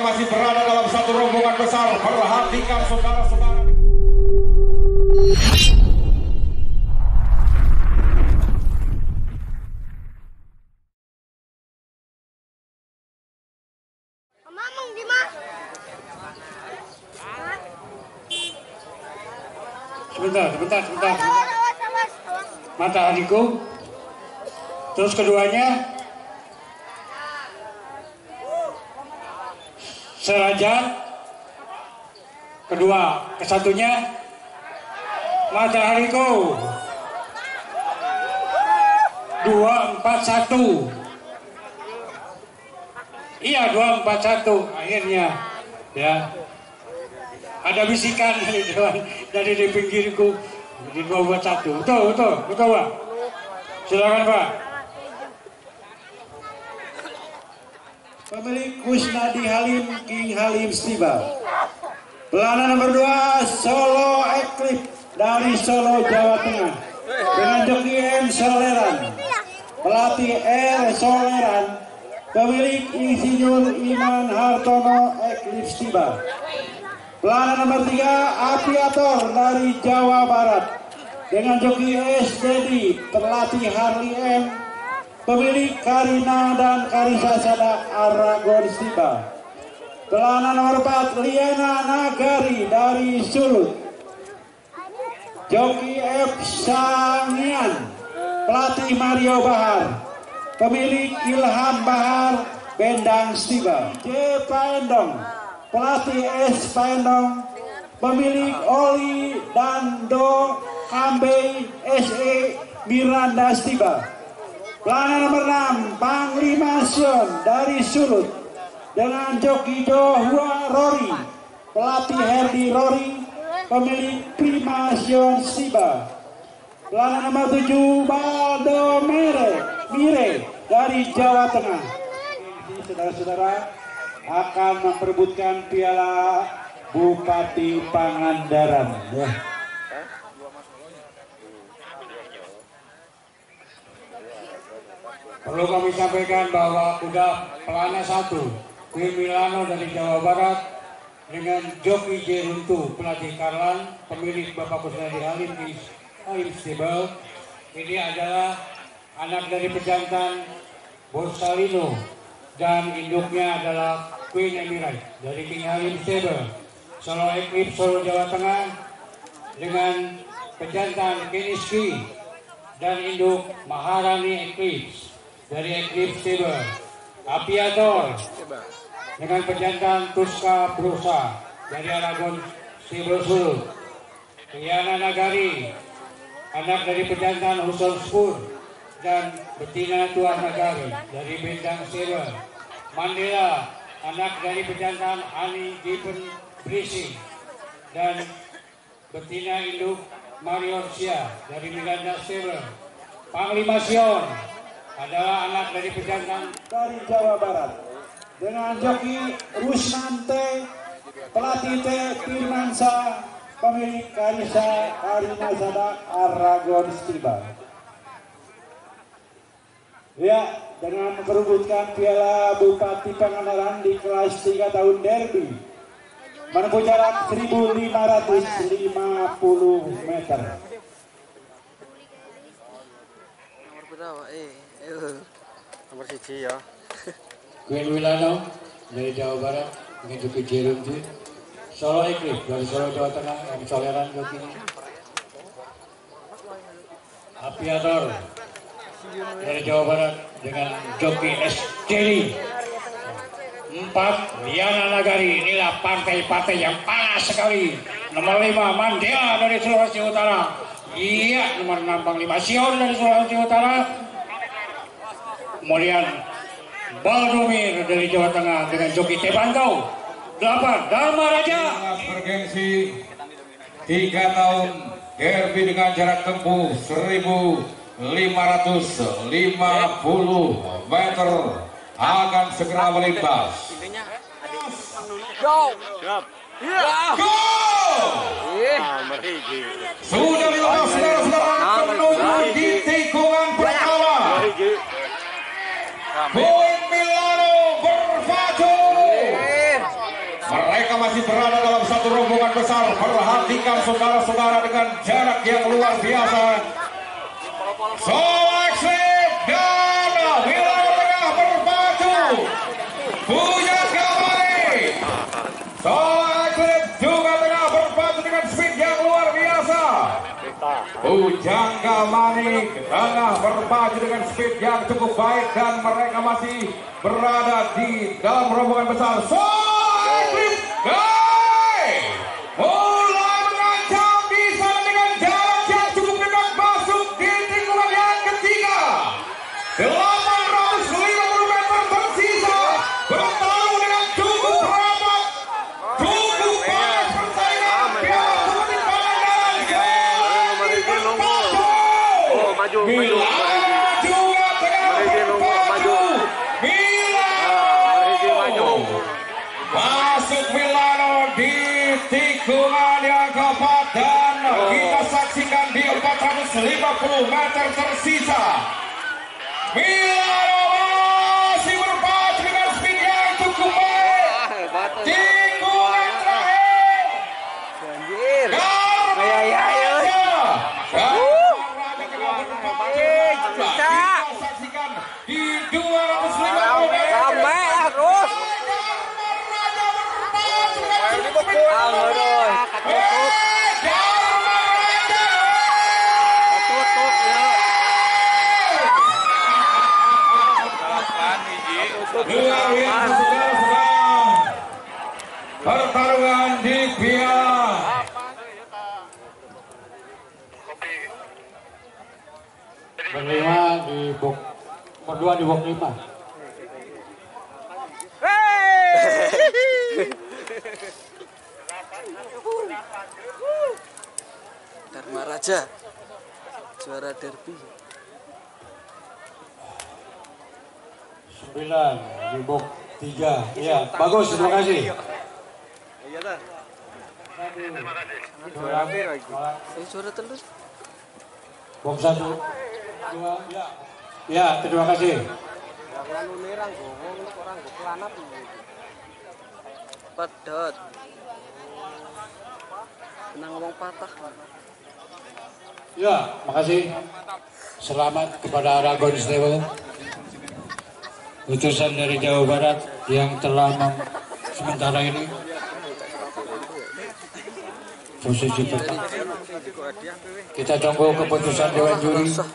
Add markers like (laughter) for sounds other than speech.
masih berada dalam satu rombongan besar. Perhatikan saudara-saudara. Mamang di mana? Sebentar, sebentar, sebentar. Matahariku. Terus keduanya. Seraja. Kedua, kesatunya. Matahariku. Dua, empat, satu. Iya, dua, empat, satu. Akhirnya. Ya. Ada bisikan (laughs) dari dari di pinggirku. Di dua buat satu. Betul, betul, betul Pak. Silakan Pak. Pemilik Kusnadi Halim King Halim Stiba. Pelana nomor 2 Solo Eclipse dari Solo Jawa Tengah dengan joki M Soleran. Pelatih R Soleran. Pemilik Insinyur Iman Hartono Eclipse Stiba. Pelana nomor 3 Aviator dari Jawa Barat dengan joki S Dedi pelatih Harley M pemilik Karina dan Karisa Sada Aragon Stiba. Pelana nomor 4 Liana Nagari dari Sulut. Joki F Sangian, pelatih Mario Bahar. Pemilik Ilham Bahar Bendang Stiba. J Paendong, pelatih S Paendong. Pemilik Oli dan Do Kambe SE Miranda Stiba. Pelana nomor 6, Panglima Sion dari Sulut dengan joki Johua Rory, pelatih Herdi Rory, pemilik Prima Sion Siba. Pelana nomor 7, Baldo Mere, Mire dari Jawa Tengah. Saudara-saudara akan memperebutkan piala Bupati Pangandaran. Ya. Perlu kami sampaikan bahwa kuda pelana satu, Queen Milano dari Jawa Barat dengan joki Jeruntu, pelatih Karlan, pemilik Bapak Kusnadi Halim di Halim Stable. Ini adalah anak dari pejantan Borsalino dan induknya adalah Queen Emirate dari King Halim Stable. Solo Eclipse Solo Jawa Tengah dengan pejantan Keniski dan induk Maharani Eclipse dari Eclipse Stable. Apiator dengan pejantan Tuska Brusa dari Aragon Stable Sulut. Riana Nagari, anak dari pejantan Huson Spur dan betina Tuan Nagari dari Bintang Stable. Mandela, anak dari pejantan Ani Gibbon Brisi dan betina induk Mario Sia dari Miranda Stable. Panglima Sion adalah anak dari pejantan dari Jawa Barat dengan joki Rusnante pelatih T Firmansa pemilik Karisa Karina Sada Aragon Stiba ya dengan memperebutkan piala Bupati Pangandaran di kelas 3 tahun derby menempuh jarak 1550 meter berapa? Eh. Nomor siji ya. Queen Wilano dari Jawa Barat dengan joki Jeruntu. Solo Eclipse dari Solo Jawa Tengah yang toleran jokinya. Apiator dari Jawa Barat dengan joki S. Jerry. Empat, Liana Nagari. Inilah partai-partai yang panas sekali. Nomor lima, Mandela dari Sulawesi Utara. Iya, nomor enam, Panglima Sion dari Sulawesi Utara. Kemudian Baldomir dari Jawa Tengah dengan joki Tebantau. Delapan, Dharma Raja. Timnas bergengsi 3 tahun derby dengan jarak tempuh 1550 meter akan segera melintas. Go. Iya. Go! Merigi. Sudah dilepas saudara-saudara menuju di tikungan pertama. Queen Milano berpacu. satu rombongan besar. Perhatikan saudara-saudara dengan jarak yang luar biasa. Seleksi dan wilayah tengah berpacu. Punya Kamari. Seleksi juga tengah berpacu dengan speed yang luar biasa. Pujangga Manik tengah berpacu dengan speed yang cukup baik dan mereka masih berada di dalam rombongan besar. Oh, maju, maju. Maju. Maju. Milano masuk Milano di tikungan yang keempat dan kita saksikan di 450 meter tersisa. Milano masih berpacu dengan speed yang cukup baik. Batas. Tikungan terakhir. Banjir. Garma Ay, ay, ay, ay. Raja. Garma Raja tengah berpacu. Eh, bisa. Kita saksikan di 250 meter. Rame lah terus. Garma Raja berpacu Pertarungan di piala Berlima di box berdua di box lima. Dharma Raja. Juara derby. Sembilan di box tiga. Iya, bagus. Terima kasih. Iya dah. Eh, juara terus. box satu. Dua. Ya. Ya, terima kasih. Pedot. Tenang ngomong patah. Ya, makasih. Selamat kepada Aragon Stewo. Utusan dari Jawa Barat yang telah sementara ini posisi pertama. Kita tunggu keputusan Dewan Juri. Usah,